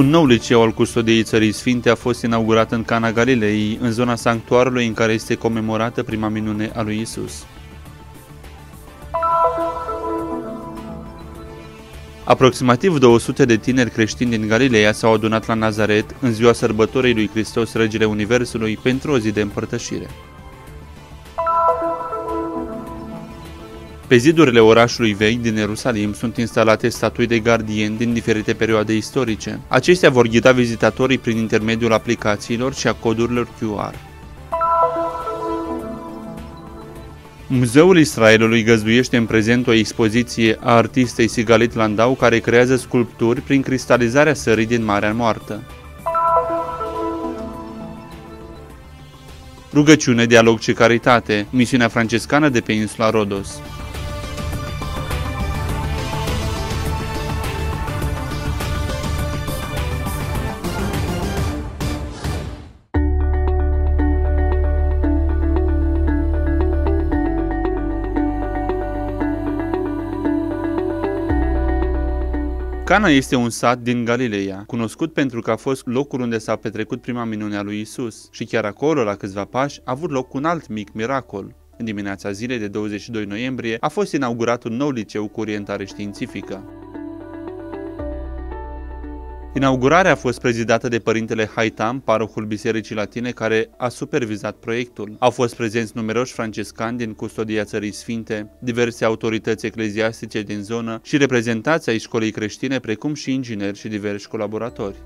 Un nou liceu al custodiei Țării Sfinte a fost inaugurat în Cana Galilei, în zona sanctuarului în care este comemorată prima minune a lui Isus. Aproximativ 200 de tineri creștini din Galileea s-au adunat la Nazaret în ziua sărbătorii lui Hristos, Regele Universului, pentru o zi de împărtășire. Pe zidurile orașului vechi din Ierusalim sunt instalate statui de gardieni din diferite perioade istorice. Acestea vor ghida vizitatorii prin intermediul aplicațiilor și a codurilor QR. Muzeul Israelului găzduiește în prezent o expoziție a artistei Sigalit Landau care creează sculpturi prin cristalizarea sării din Marea Moartă. Rugăciune, dialog și caritate, misiunea francescană de pe insula Rodos. Cana este un sat din Galileea, cunoscut pentru că a fost locul unde s-a petrecut prima minune a lui Isus și chiar acolo, la câțiva pași, a avut loc un alt mic miracol. În dimineața zilei de 22 noiembrie a fost inaugurat un nou liceu cu orientare științifică. Inaugurarea a fost prezidată de părintele Haitam, parohul Bisericii Latine, care a supervizat proiectul. Au fost prezenți numeroși francescani din custodia Țării Sfinte, diverse autorități ecleziastice din zonă și reprezentații ai școlii creștine, precum și ingineri și diversi colaboratori.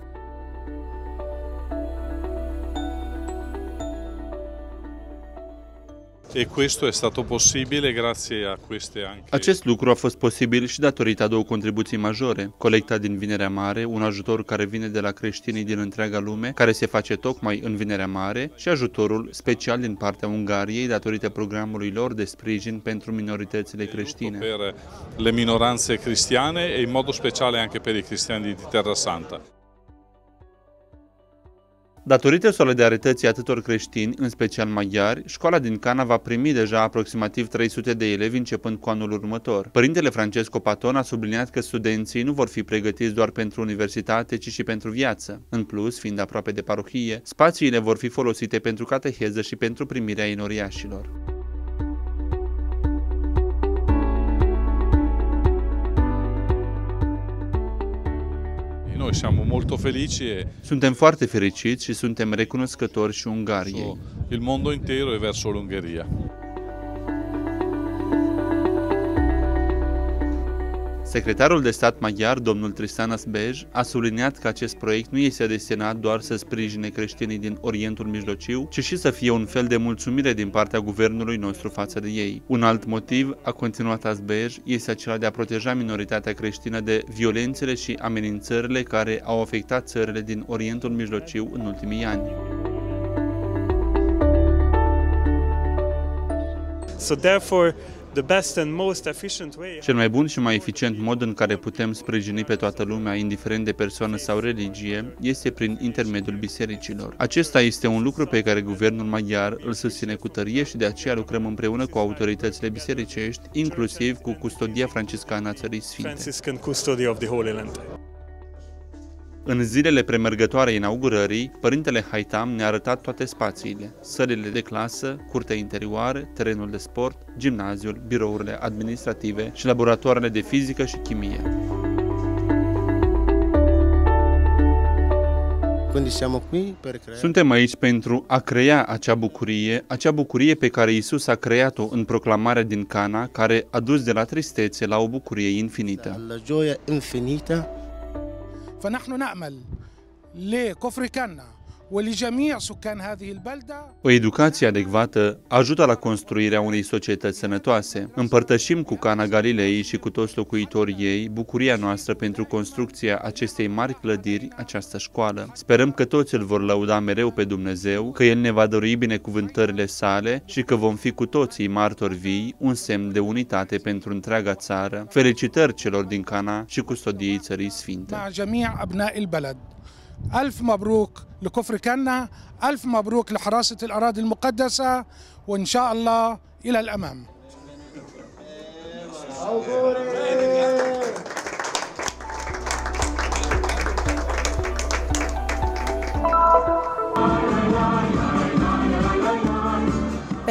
Acest lucru a fost posibil și datorită a două contribuții majore. Colecta din Vinerea Mare, un ajutor care vine de la creștinii din întreaga lume, care se face tocmai în Vinerea Mare, și ajutorul special din partea Ungariei datorită programului lor de sprijin pentru minoritățile creștine. Per le minoranze cristiane e in modo speciale anche per i cristiani di Terra Santa. Datorită solidarității atâtor creștini, în special maghiari, școala din Cana va primi deja aproximativ 300 de elevi începând cu anul următor. Părintele Francesco Paton a subliniat că studenții nu vor fi pregătiți doar pentru universitate, ci și pentru viață. În plus, fiind aproape de parohie, spațiile vor fi folosite pentru cateheză și pentru primirea inoriașilor. Noi siamo molto felici e Suntem foarte fericiți și suntem recunoscători și Ungariei. il mondo intero è verso l'Ungheria. Secretarul de stat maghiar, domnul Tristanas Bej, a subliniat că acest proiect nu este destinat doar să sprijine creștinii din Orientul Mijlociu, ci și să fie un fel de mulțumire din partea guvernului nostru față de ei. Un alt motiv, a continuat Asbej, este acela de a proteja minoritatea creștină de violențele și amenințările care au afectat țările din Orientul Mijlociu în ultimii ani. So therefore, the best and most efficient way Cel mai bun și mai eficient mod în care putem sprijini pe toată lumea, indiferent de persoană sau religie, este prin intermediul bisericilor. Acesta este un lucru pe care guvernul maghiar îl susține cu tărie și de aceea lucrăm împreună cu autoritățile bisericești, inclusiv cu custodia franciscană a Țării Sfinte. În zilele premergătoare inaugurării, Părintele Haitam ne-a arătat toate spațiile, sălile de clasă, curtea interioară, terenul de sport, gimnaziul, birourile administrative și laboratoarele de fizică și chimie. Quindi siamo qui per creare Suntem aici pentru a crea acea bucurie, acea bucurie pe care Isus a creat-o în proclamarea din Cana, care a dus de la tristețe la o bucurie infinită. alla gioia infinita فنحن نأمل لكفر كنا O educație adecvată ajută la construirea unei societăți sănătoase. Împărtășim cu Cana Galilei și cu toți locuitorii ei bucuria noastră pentru construcția acestei mari clădiri, această școală. Sperăm că toți îl vor lăuda mereu pe Dumnezeu, că El ne va dărui binecuvântările sale și că vom fi cu toții martori vii, un semn de unitate pentru întreaga țară. Felicitări celor din Cana și cu custodiei țării sfinte. ألف مبروك لكفر كنا ألف مبروك لحراسة الأراضي المقدسة وإن شاء الله إلى الأمام.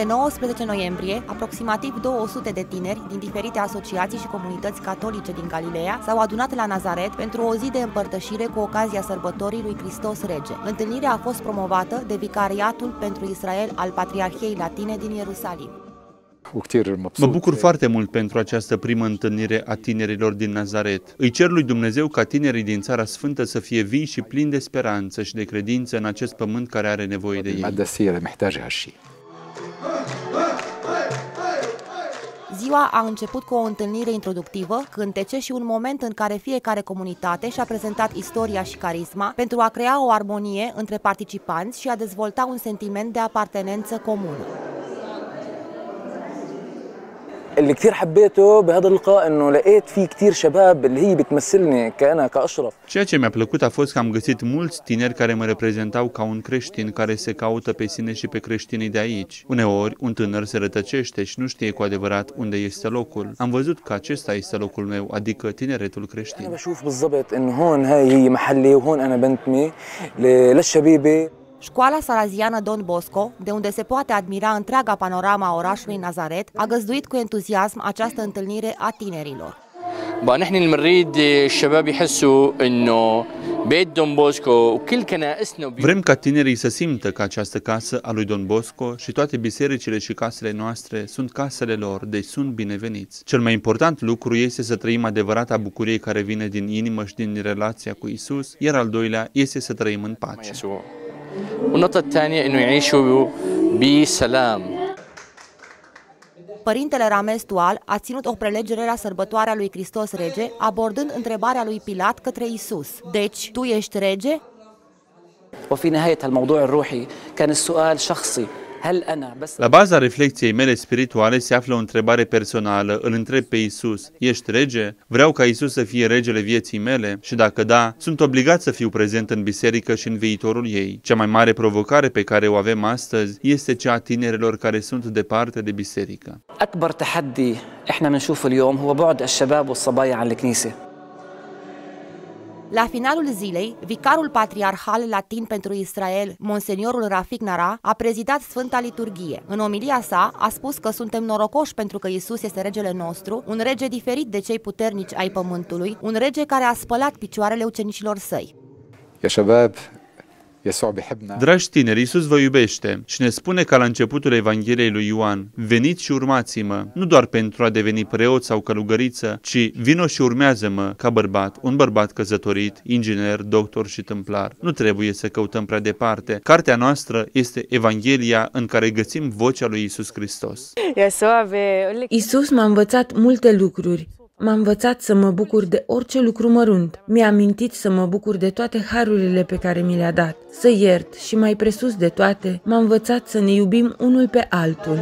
Pe 19 noiembrie, aproximativ 200 de tineri din diferite asociații și comunități catolice din Galileea s-au adunat la Nazaret pentru o zi de împărtășire cu ocazia sărbătorii lui Hristos Rege. Întâlnirea a fost promovată de Vicariatul pentru Israel al Patriarhiei Latine din Ierusalim. Mă bucur foarte mult pentru această primă întâlnire a tinerilor din Nazaret. Îi cer lui Dumnezeu ca tinerii din Țara Sfântă să fie vii și plini de speranță și de credință în acest pământ care are nevoie de ei. Ziua a început cu o întâlnire introductivă, cântece și un moment în care fiecare comunitate și-a prezentat istoria și carisma pentru a crea o armonie între participanți și a dezvolta un sentiment de apartenență comună. اللي كثير حبيته بهذا اللقاء انه لقيت فيه كثير شباب اللي هي بتمثلني كأنا كأشرف Ceea ce mi-a plăcut a fost că am găsit mulți tineri care mă reprezentau ca un creștin care se caută pe sine și pe creștinii de aici. Uneori, un tânăr se rătăcește și nu știe cu adevărat unde este locul. Am văzut că acesta este locul meu, adică tineretul انا creștin. بشوف بالضبط انه هون هاي هي محلي وهون انا بنتمي ل- للشبيبه Școala Saraziană Don Bosco, de unde se poate admira întreaga panorama a orașului Nazaret, a găzduit cu entuziasm această întâlnire a tinerilor. بقى نحن اللي بنريد الشباب يحسوا انه بيت دون بوسكو وكل كنائسنا وبيوت Vrem ca tinerii să simtă că această casă a lui Don Bosco și toate bisericile și casele noastre sunt casele lor, deci sunt bineveniți. Cel mai important lucru este să trăim adevărata bucurie care vine din inimă și din relația cu Isus, iar al doilea este să trăim în pace. يسوع والنقطة الثانية انه يعيشوا بسلام Părintele Rames Tual a ținut o prelegere la sărbătoarea lui Hristos Rege, abordând întrebarea lui Pilat către Isus. Deci, tu ești rege? وفي نهاية الموضوع الروحي كان السؤال شخصي هل أنا بس La baza reflexiei mele spirituale se află o întrebare personală. Îl întreb pe Isus, ești rege? Vreau ca Isus să fie regele vieții mele? Și dacă da, sunt obligat să fiu prezent în biserică și în viitorul ei. Cea mai mare provocare pe care o avem astăzi este cea a tinerilor care sunt departe de biserică. أكبر تحدي إحنا بنشوفه اليوم هو بعد الشباب والصبايا عن الكنيسة La finalul zilei, vicarul patriarhal latin pentru Israel, monseniorul Rafik Nara, a prezidat Sfânta Liturghie. În omilia sa, a spus că suntem norocoși pentru că Isus este regele nostru, un rege diferit de cei puternici ai pământului, un rege care a spălat picioarele ucenicilor săi. يا شباب يسوع بيحبنا Dragi tineri, Isus vă iubește și ne spune ca la începutul Evangheliei lui Ioan, veniți și urmați-mă, nu doar pentru a deveni preot sau călugăriță, ci vino și urmează-mă ca bărbat, un bărbat căsătorit, inginer, doctor și tâmplar. Nu trebuie să căutăm prea departe. Cartea noastră este Evanghelia în care găsim vocea lui Isus Hristos. Isus m-a învățat multe lucruri. M-a învățat să mă bucur de orice lucru mărunt. Mi-a amintit să mă bucur de toate harurile pe care mi le-a dat. Să iert și mai presus de toate, m-a învățat să ne iubim unul pe altul.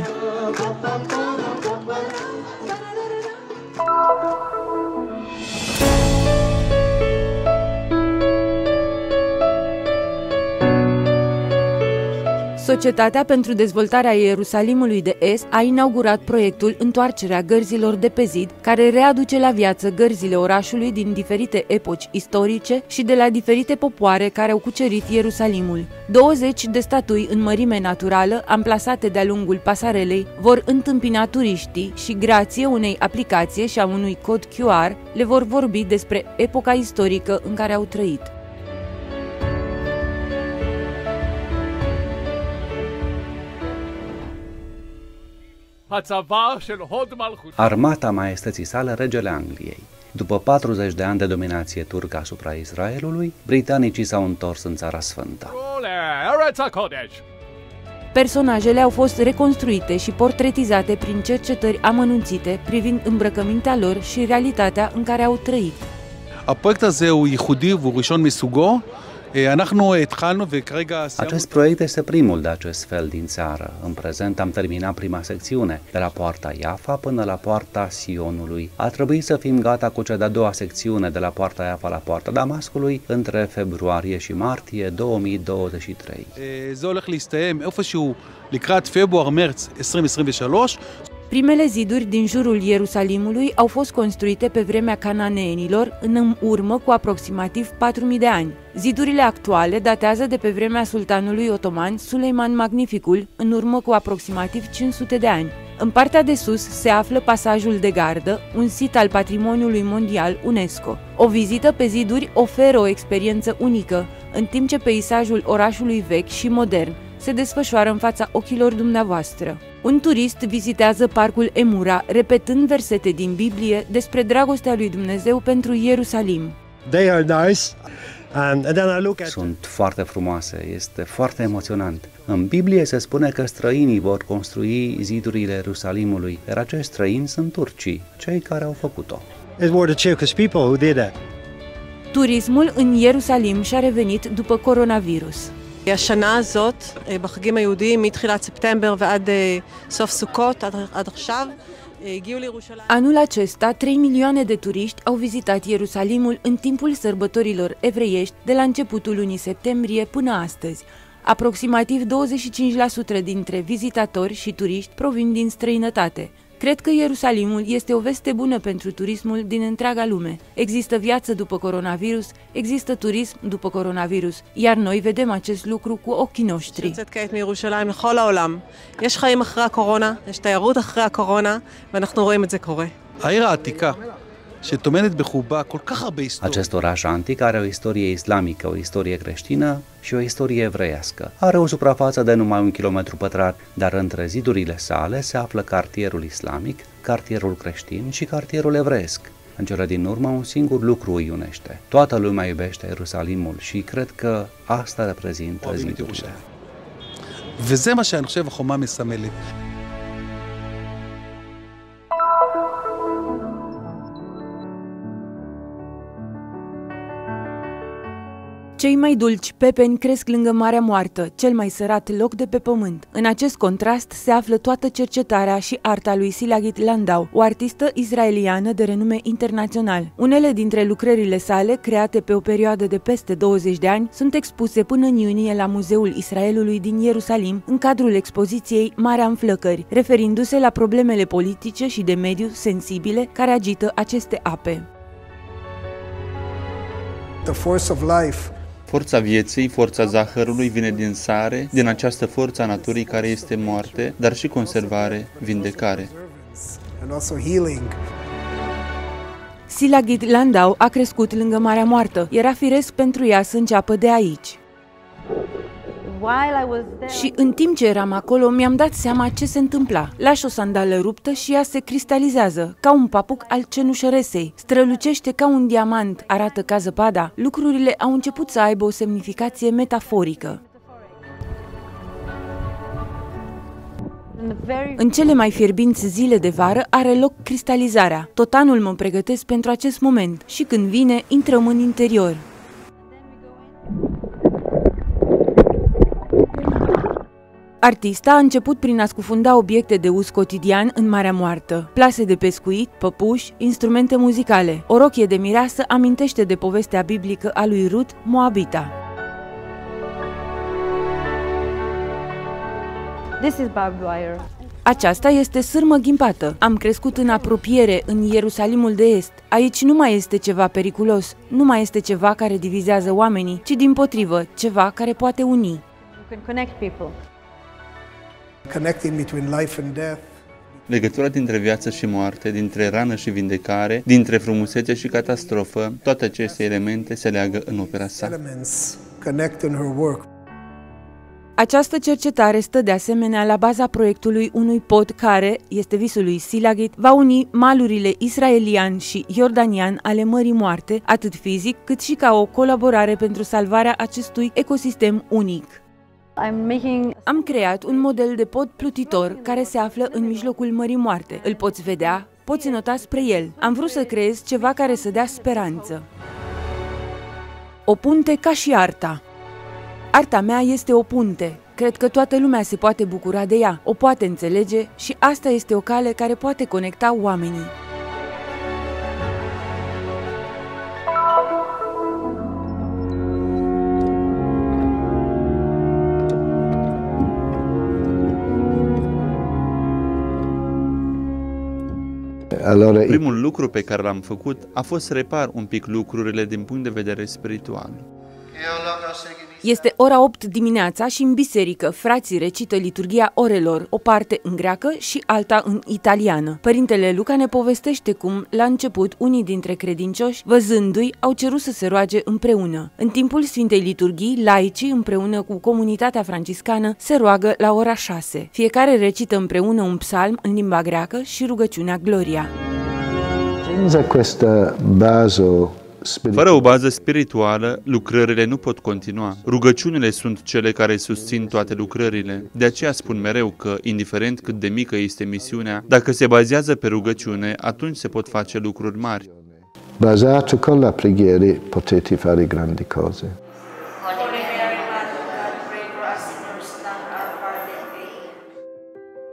Societatea pentru dezvoltarea Ierusalimului de Est a inaugurat proiectul Întoarcerea gărzilor de pe zid, care readuce la viață gărzile orașului din diferite epoci istorice și de la diferite popoare care au cucerit Ierusalimul. 20 de statui în mărime naturală, amplasate de-a lungul pasarelei, vor întâmpina turiștii și, grație unei aplicații și a unui cod QR, le vor vorbi despre epoca istorică în care au trăit. Armata maestății sale, regele Angliei. După 40 de ani de dominație turcă asupra Israelului, britanicii s-au întors în Țara Sfântă. Personajele au fost reconstruite și portretizate prin cercetări amănunțite privind îmbrăcămintea lor și realitatea în care au trăit. הפרויקט הזה הוא ייחודי והוא ראשון מסוגו. אה, אנחנו התחלנו וכרגע סיימנו... Acest proiect este primul de acest fel din țară. În prezent am terminat prima secțiune, de la poarta Iafa până la poarta Sionului. A trebuit să fim gata cu cea de-a doua secțiune, de la poarta Iafa la poarta Damascului, între februarie și martie 2023. אה, זה הולך להסתיים איפשהו לקראת פברואר-מרץ 2023. Primele ziduri din jurul Ierusalimului au fost construite pe vremea cananeenilor, în urmă cu aproximativ 4.000 de ani. Zidurile actuale datează de pe vremea sultanului otoman Suleiman Magnificul, în urmă cu aproximativ 500 de ani. În partea de sus se află pasajul de gardă, un sit al patrimoniului mondial UNESCO. O vizită pe ziduri oferă o experiență unică, în timp ce peisajul orașului vechi și modern se desfășoară în fața ochilor dumneavoastră. Un turist vizitează parcul Emura, repetând versete din Biblie despre dragostea lui Dumnezeu pentru Ierusalim. They are nice. And, and then I look at... Sunt foarte frumoase, este foarte emoționant. În Biblie se spune că străinii vor construi zidurile Ierusalimului, iar acești străini sunt turcii, cei care au făcut-o. It were the Turkish people who did that. Turismul în Ierusalim și-a revenit după coronavirus. השנה הזאת, בחגים היהודיים, מתחילת ספטמבר ועד סוף סוכות, עד, עד עכשיו, הגיעו לירושלים. Anul acesta, 3 milioane de turiști au vizitat Ierusalimul în timpul sărbătorilor evreiești de la începutul lunii septembrie până astăzi. Aproximativ 25% dintre vizitatori și turiști provin din străinătate. Cred că Ierusalimul este o veste bună pentru turismul din întreaga lume. Există viață după coronavirus, există turism după coronavirus, iar noi vedem acest lucru cu ochii noștri. שיוצאת כעת מירושלים לכל העולם. יש חיים אחרי הקורונה, יש תיירות אחרי הקורונה, ואנחנו רואים את זה קורה. העיר העתיקה, שטומנת בחובה כל כך הרבה היסטוריה. Acest oraș antic are o istorie islamică, o istorie creștină și o istorie evreiască. Are o suprafață de numai un kilometru pătrat, dar între zidurile sale se află cartierul islamic, cartierul creștin și cartierul evreiesc. În cele din urmă, un singur lucru îi unește. Toată lumea iubește Ierusalimul și cred că asta reprezintă zidurile. וזה מה שאני חושב החומה מסמלת. Cei mai dulci pepeni cresc lângă Marea Moartă, cel mai sărat loc de pe pământ. În acest contrast se află toată cercetarea și arta lui Silagit Landau, o artistă israeliană de renume internațional. Unele dintre lucrările sale, create pe o perioadă de peste 20 de ani, sunt expuse până în iunie la Muzeul Israelului din Ierusalim, în cadrul expoziției Marea în flăcări, referindu-se la problemele politice și de mediu sensibile care agită aceste ape. The force of life Forța vieții, forța zahărului vine din sare, din această forță a naturii care este moarte, dar și conservare, vindecare. and also healing. Silagit Landau a crescut lângă Marea Moartă. Era firesc pentru ea să înceapă de aici. Și în timp ce eram acolo, mi-am dat seama ce se întâmpla. Lași o sandală ruptă și ea se cristalizează, ca un papuc al cenușăresei. Strălucește ca un diamant, arată ca zăpada. Lucrurile au început să aibă o semnificație metaforică. În cele mai fierbinți zile de vară are loc cristalizarea. Tot anul mă pregătesc pentru acest moment și când vine, intrăm în interior. Artista a început prin a scufunda obiecte de uz cotidian în Marea Moartă, plase de pescuit, păpuși, instrumente muzicale. O rochie de mireasă amintește de povestea biblică a lui Rut, Moabita. This is barbed wire. Aceasta este sârmă ghimpată. Am crescut în apropiere, în Ierusalimul de Est. Aici nu mai este ceva periculos, nu mai este ceva care divizează oamenii, ci din potrivă, ceva care poate uni. You can connect people. Connecting between life and death. Legătura dintre viață și moarte, dintre rană și vindecare, dintre frumusețe și catastrofă, toate aceste elemente se leagă în opera sa. Elements connect in her work. Această cercetare stă de asemenea la baza proiectului unui pod care, este visul lui Silagit, va uni malurile israelian și iordanian ale Mării Moarte, atât fizic cât și ca o colaborare pentru salvarea acestui ecosistem unic. I'm making Am creat un model de pod plutitor care se află în mijlocul Mării Moarte. Îl poți vedea, poți nota spre el. Am vrut să creez ceva care să dea speranță. O punte ca și arta. Arta mea este o punte. Cred că toată lumea se poate bucura de ea, o poate înțelege și asta este o cale care poate conecta oamenii. Allora, Primul lucru pe care l-am făcut a fost să repar un pic lucrurile din punct de vedere spiritual. Este ora 8 dimineața și în biserică frații recită liturgia orelor, o parte în greacă și alta în italiană. Părintele Luca ne povestește cum, la început, unii dintre credincioși, văzându-i, au cerut să se roage împreună. În timpul Sfintei Liturghii, laicii, împreună cu comunitatea franciscană, se roagă la ora 6. Fiecare recită împreună un psalm în limba greacă și rugăciunea Gloria. senza questa base Fără o bază spirituală, lucrările nu pot continua. Rugăciunile sunt cele care susțin toate lucrările. De aceea spun mereu că, indiferent cât de mică este misiunea, dacă se bazează pe rugăciune, atunci se pot face lucruri mari. basato con la preghiera potete fare grandi cose.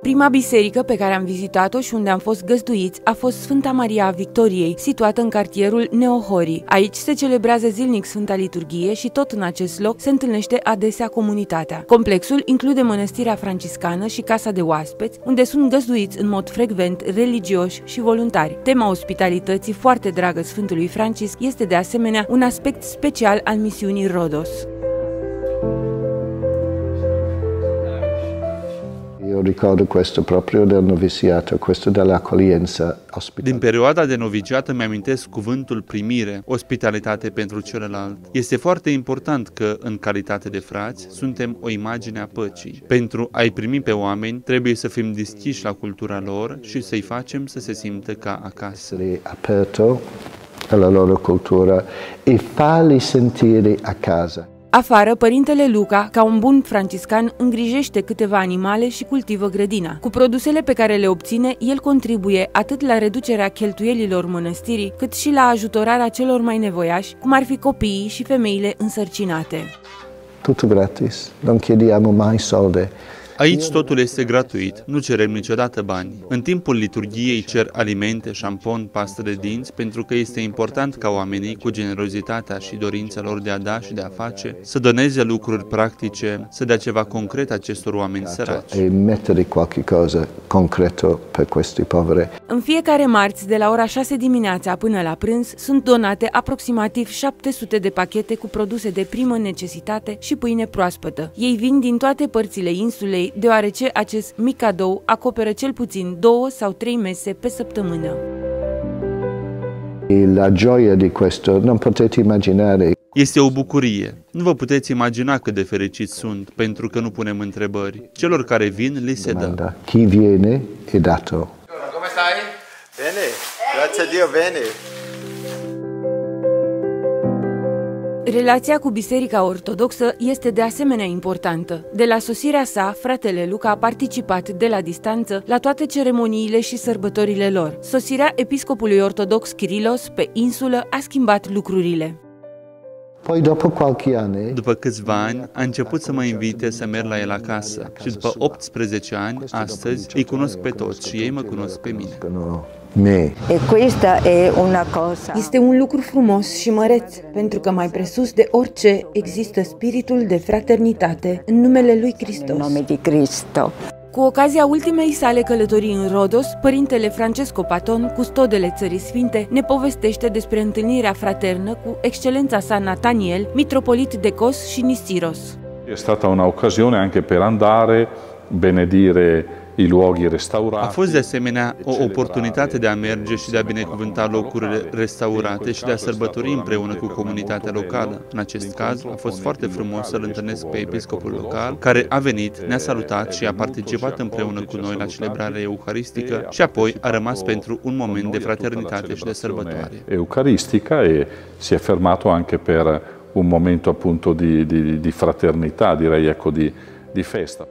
Prima biserică pe care am vizitat-o și unde am fost găzduiți a fost Sfânta Maria a Victoriei, situată în cartierul Neohori. Aici se celebrează zilnic Sfânta Liturghie și tot în acest loc se întâlnește adesea comunitatea. Complexul include mănăstirea franciscană și casa de oaspeți, unde sunt găzduiți în mod frecvent religioși și voluntari. Tema ospitalității foarte dragă Sfântului Francisc este de asemenea un aspect special al misiunii Rodos. Io ricordo questo proprio del noviziato, questo dell'accoglienza ospitale. Din perioada de noviciat îmi amintesc cuvântul primire, ospitalitate pentru celălalt. Este foarte important că, în calitate de frați, suntem o imagine a păcii. Pentru a-i primi pe oameni, trebuie să fim deschiși la cultura lor și să-i facem să se simtă ca acasă. aperto alla loro cultura e farli sentire a casa. Afară, părintele Luca, ca un bun franciscan, îngrijește câteva animale și cultivă grădina. Cu produsele pe care le obține, el contribuie atât la reducerea cheltuielilor mănăstirii, cât și la ajutorarea celor mai nevoiași, cum ar fi copiii și femeile însărcinate. Tutto gratis, non chiediamo mai soldi. Aici totul este gratuit, nu cerem niciodată bani. În timpul liturgiei cer alimente, șampon, pastă de dinți, pentru că este important ca oamenii, cu generozitatea și dorința lor de a da și de a face, să doneze lucruri practice, să dea ceva concret acestor oameni săraci. E mettere qualche cosa concreto per questi poveri. În fiecare marți, de la ora 6 dimineața până la prânz, sunt donate aproximativ 700 de pachete cu produse de primă necesitate și pâine proaspătă. Ei vin din toate părțile insulei, deoarece acest mic cadou acoperă cel puțin două sau trei mese pe săptămână. E la gioia di questo non potete immaginare Este o bucurie. Nu vă puteți imagina cât de fericiți sunt, pentru că nu punem întrebări. Celor care vin, li se dă. domanda. Chi viene è dato. Come stai? Bene, grazie a Dio, bene. Relația cu Biserica Ortodoxă este de asemenea importantă. De la sosirea sa, fratele Luca a participat de la distanță la toate ceremoniile și sărbătorile lor. Sosirea episcopului ortodox Kirilos pe insulă a schimbat lucrurile. Poi dopo qualche anno După câțiva ani, a început să mă invite să merg la el acasă și după 18 ani, astăzi, îi cunosc pe toți și ei mă cunosc pe mine. Me. E questa è una cosa. Este un lucru frumos și măreț, pentru că mai presus de orice există spiritul de fraternitate în numele lui Hristos. În nome di Cristo. Cu ocazia ultimei sale călătorii în Rodos, părintele Francesco Paton, custodele Țării Sfinte, ne povestește despre întâlnirea fraternă cu excelența sa Nataniel, mitropolit de Kos și Nistiros. È stata un'occasione anche per andare, benedire i luoghi restaurati. A fost de asemenea o oportunitate de a merge și de a binecuvânta locurile restaurate și de a sărbători împreună cu comunitatea locală. În acest caz, a fost foarte frumos să-l întâlnesc pe episcopul local, care a venit, ne-a salutat și a participat împreună cu noi la celebrarea eucaristică și apoi a rămas pentru un moment de fraternitate și de sărbătoare. Eucaristica e si è fermato anche per un momento appunto di, di, di fraternità, direi ecco di, di festa.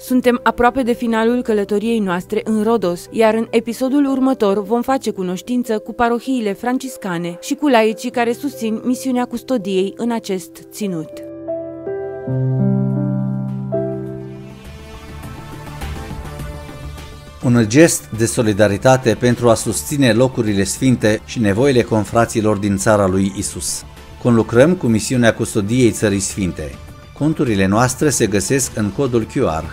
Suntem aproape de finalul călătoriei noastre în Rodos, iar în episodul următor vom face cunoștință cu parohiile franciscane și cu laicii care susțin misiunea custodiei în acest ținut. Un gest de solidaritate pentru a susține locurile sfinte și nevoile confraților din țara lui Isus. Conlucrăm cu misiunea custodiei țării sfinte. Conturile noastre se găsesc în codul QR